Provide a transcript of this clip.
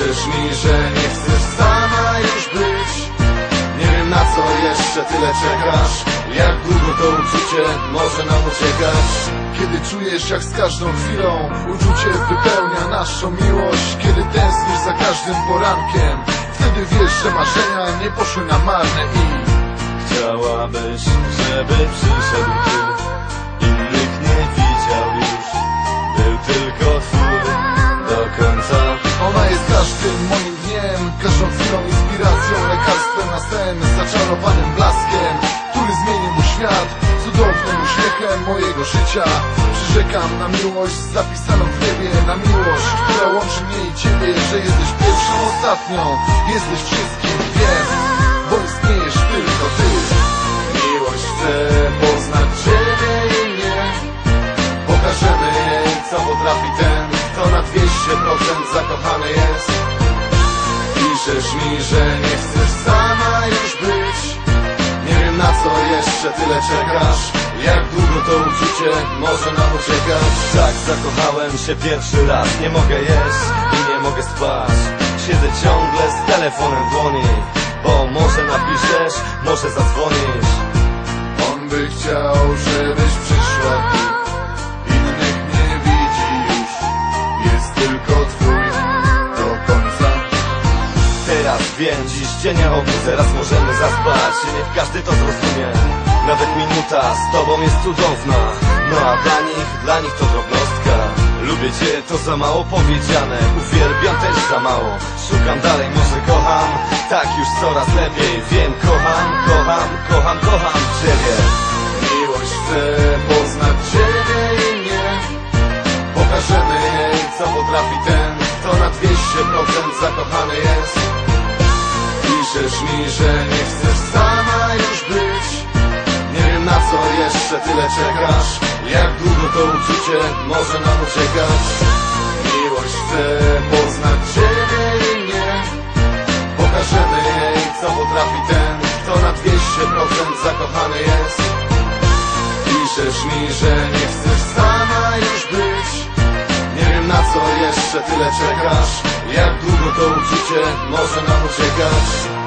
piszesz mi, że nie chcesz sama już być? Nie wiem na co jeszcze tyle czekasz. Jak długo to uczucie może nam uciekać? Kiedy czujesz jak z każdą chwilą Uczucie wypełnia naszą miłość? Kiedy tęsknisz za każdym porankiem? Wtedy wiesz, że marzenia nie poszły na marne i Chciałabyś, żeby przyszedł tu. Mojego życia Przyrzekam na miłość zapisaną w niebie Na miłość, która łączy mnie i ciebie Że jesteś pierwszą, ostatnią Jesteś wszystkim, wiem Bo istniejesz tylko ty Miłość chcę poznać ciebie i mnie Pokażemy jej, co potrafi ten, kto na 200% zakochany jest. Piszesz mi, że nie chcesz sama już być. Nie wiem na co jeszcze tyle czekasz. Może nam uciekać? Tak zakochałem się pierwszy raz Nie mogę jeść i nie mogę spać Siedzę ciągle z telefonem w dłoni Bo może napiszesz, może zadzwonisz On by chciał, żebyś przyszła tu. Innych nie widzi już. Jest tylko twój do końca. Teraz wiem, dziś dzień obudzę Raz możemy zaspać Niech każdy to zrozumie Nawet minuta z tobą jest cudowna No a dla nich, dla nich to drobnostka Lubię cię, to za mało powiedziane. Uwielbiam też za mało. Szukam dalej, może kocham. Tak już coraz lepiej Wiem, kocham, kocham, kocham, kocham ciebie. Miłość chcę poznać ciebie i mnie. Pokażemy jej, co potrafi ten, kto na 200% zakochany jest. Piszesz mi, że nie chcesz sama na co jeszcze tyle czekasz? Jak długo to uczucie może nam uciekać? Miłość chcę poznać ciebie i mnie. Pokażemy jej, co potrafi ten, kto na 200% zakochany jest. Piszesz mi, że nie chcesz sama już być. Nie wiem na co jeszcze tyle czekasz. Jak długo to uczucie może nam uciekać